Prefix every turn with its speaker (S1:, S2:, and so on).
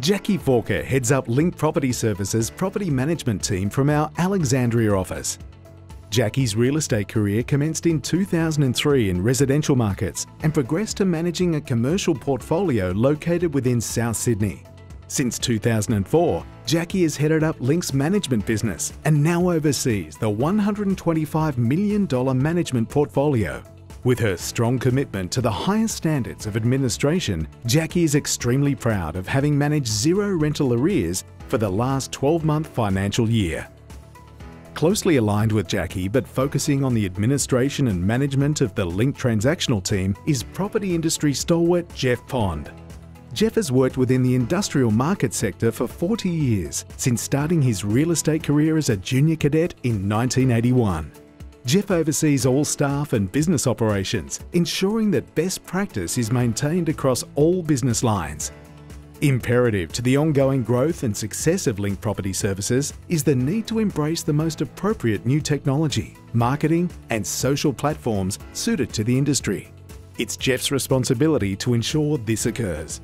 S1: Jacqui Forker heads up Link Property Services property management team from our Alexandria office. Jacqui's real estate career commenced in 2003 in residential markets and progressed to managing a commercial portfolio located within South Sydney. Since 2004, Jacqui has headed up Link's management business and now oversees the $125 million management portfolio. With her strong commitment to the highest standards of administration, Jacqui is extremely proud of having managed zero rental arrears for the last 12 month financial year. Closely aligned with Jacqui but focusing on the administration and management of the Link transactional team is property industry stalwart Jeff Pond. Jeff has worked within the industrial market sector for 40 years, since starting his real estate career as a junior cadet in 1981. Jeff oversees all staff and business operations, ensuring that best practice is maintained across all business lines. Imperative to the ongoing growth and success of Link Property Services is the need to embrace the most appropriate new technology, marketing, and social platforms suited to the industry. It's Jeff's responsibility to ensure this occurs.